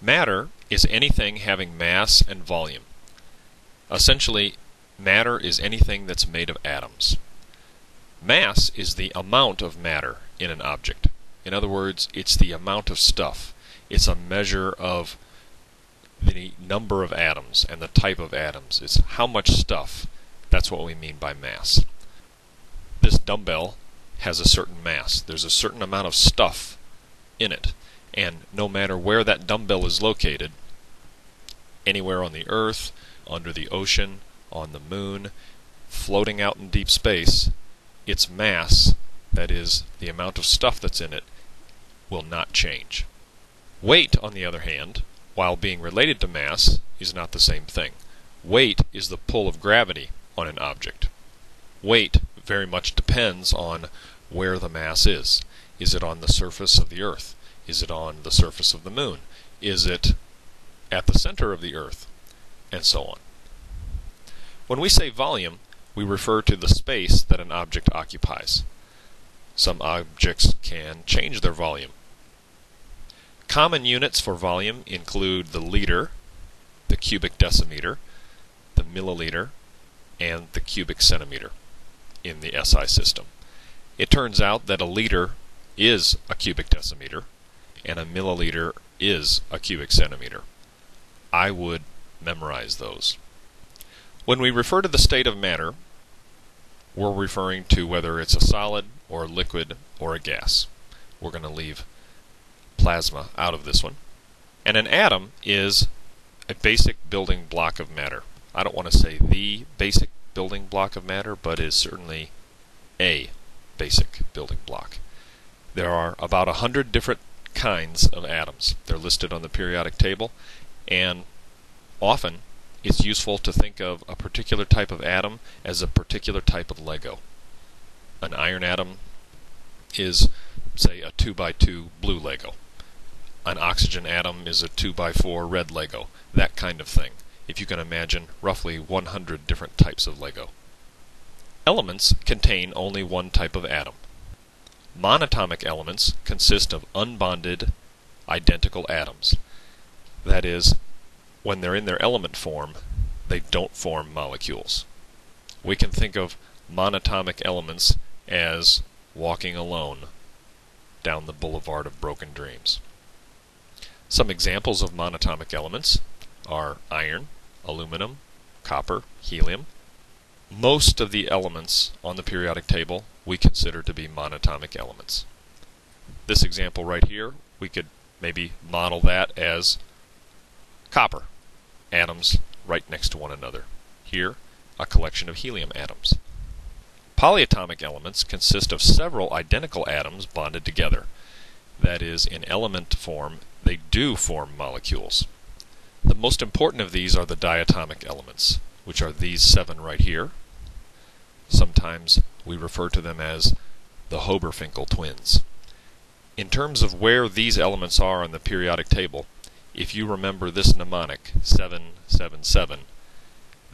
Matter is anything having mass and volume. Essentially, matter is anything that's made of atoms. Mass is the amount of matter in an object. In other words, it's the amount of stuff. It's a measure of the number of atoms and the type of atoms. It's how much stuff. That's what we mean by mass. This dumbbell has a certain mass. There's a certain amount of stuff in it. And no matter where that dumbbell is located, anywhere on the earth, under the ocean, on the moon, floating out in deep space, its mass, that is, the amount of stuff that's in it, will not change. Weight, on the other hand, while being related to mass, is not the same thing. Weight is the pull of gravity on an object. Weight very much depends on where the mass is. Is it on the surface of the earth? Is it on the surface of the moon? Is it at the center of the earth? And so on. When we say volume, we refer to the space that an object occupies. Some objects can change their volume. Common units for volume include the liter, the cubic decimeter, the milliliter, and the cubic centimeter in the SI system. It turns out that a liter is a cubic decimeter and a milliliter is a cubic centimeter. I would memorize those. When we refer to the state of matter, we're referring to whether it's a solid or a liquid or a gas. We're going to leave plasma out of this one. And an atom is a basic building block of matter. I don't want to say the basic building block of matter, but is certainly a basic building block. There are about a hundred different kinds of atoms. They're listed on the periodic table, and often it's useful to think of a particular type of atom as a particular type of Lego. An iron atom is, say, a 2x2 blue Lego. An oxygen atom is a 2x4 red Lego. That kind of thing, if you can imagine roughly 100 different types of Lego. Elements contain only one type of atom. Monatomic elements consist of unbonded, identical atoms. That is, when they're in their element form, they don't form molecules. We can think of monatomic elements as walking alone down the boulevard of broken dreams. Some examples of monatomic elements are iron, aluminum, copper, helium. Most of the elements on the periodic table we consider to be monatomic elements. This example right here, we could maybe model that as copper, atoms right next to one another. Here, a collection of helium atoms. Polyatomic elements consist of several identical atoms bonded together. That is, in element form, they do form molecules. The most important of these are the diatomic elements, which are these seven right here. Sometimes we refer to them as the Hoberfinkel twins. In terms of where these elements are on the periodic table, if you remember this mnemonic, 777,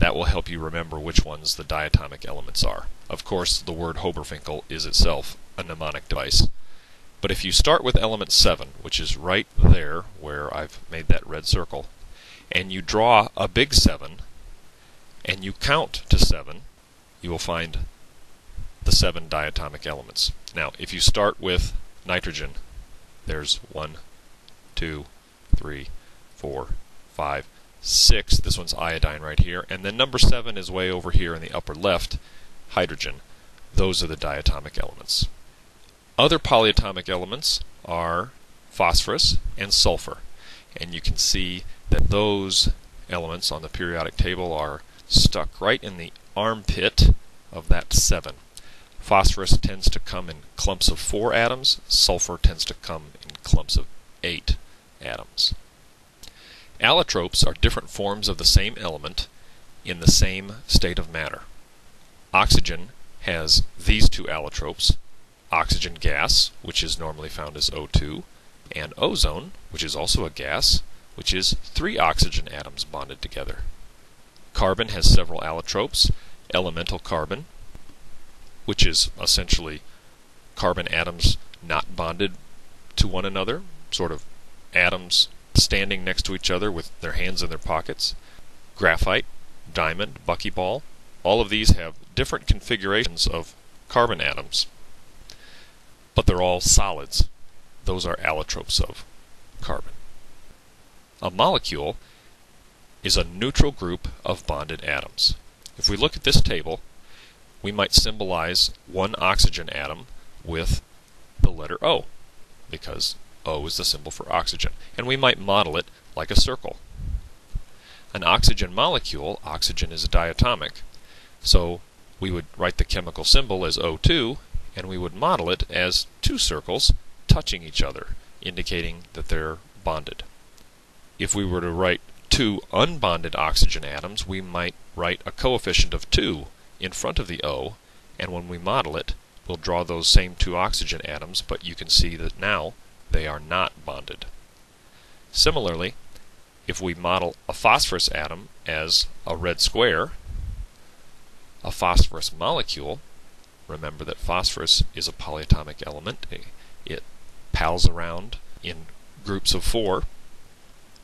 that will help you remember which ones the diatomic elements are. Of course, the word Hoberfinkel is itself a mnemonic device. But if you start with element 7, which is right there where I've made that red circle, and you draw a big 7, and you count to 7, you will find the seven diatomic elements. Now, if you start with nitrogen, there's one, two, three, four, five, six. This one's iodine right here. And then number seven is way over here in the upper left, hydrogen. Those are the diatomic elements. Other polyatomic elements are phosphorus and sulfur. And you can see that those elements on the periodic table are stuck right in the armpit of that 7. Phosphorus tends to come in clumps of 4 atoms, sulfur tends to come in clumps of 8 atoms. Allotropes are different forms of the same element in the same state of matter. Oxygen has these two allotropes, oxygen gas, which is normally found as O2, and ozone, which is also a gas, which is three oxygen atoms bonded together. Carbon has several allotropes, elemental carbon, which is essentially carbon atoms not bonded to one another, sort of atoms standing next to each other with their hands in their pockets. Graphite, diamond, buckyball, all of these have different configurations of carbon atoms, but they're all solids. Those are allotropes of carbon. A molecule is a neutral group of bonded atoms. If we look at this table, we might symbolize one oxygen atom with the letter O, because O is the symbol for oxygen. And we might model it like a circle. An oxygen molecule, oxygen is a diatomic, so we would write the chemical symbol as O2, and we would model it as two circles touching each other, indicating that they're bonded. If we were to write two unbonded oxygen atoms, we might write a coefficient of 2 in front of the O, and when we model it, we'll draw those same two oxygen atoms, but you can see that now they are not bonded. Similarly, if we model a phosphorus atom as a red square, a phosphorus molecule, remember that phosphorus is a polyatomic element, it pals around in groups of four,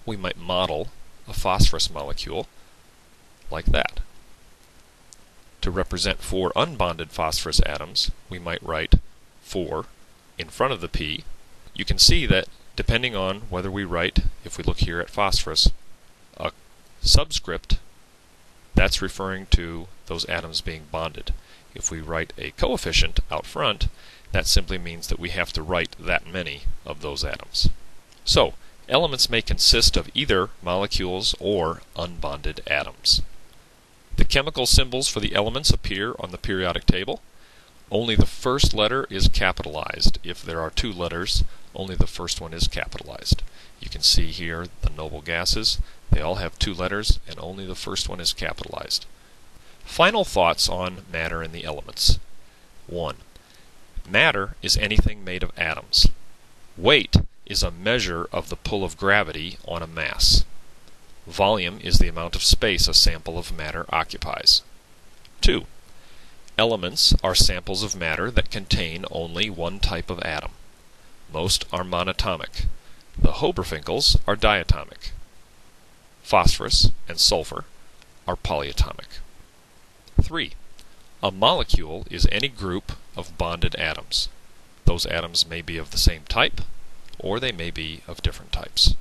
we might model a phosphorus molecule like that. To represent four unbonded phosphorus atoms, we might write 4 in front of the P. You can see that depending on whether we write, if we look here at phosphorus, a subscript, that's referring to those atoms being bonded. If we write a coefficient out front, that simply means that we have to write that many of those atoms. So, elements may consist of either molecules or unbonded atoms. The chemical symbols for the elements appear on the periodic table. Only the first letter is capitalized. If there are two letters, only the first one is capitalized. You can see here the noble gases. They all have two letters, and only the first one is capitalized. Final thoughts on matter and the elements. 1. Matter is anything made of atoms. Weight is a measure of the pull of gravity on a mass. Volume is the amount of space a sample of matter occupies. 2. Elements are samples of matter that contain only one type of atom. Most are monatomic. The Hoberfinkels are diatomic. Phosphorus and sulfur are polyatomic. 3. A molecule is any group of bonded atoms. Those atoms may be of the same type, or they may be of different types.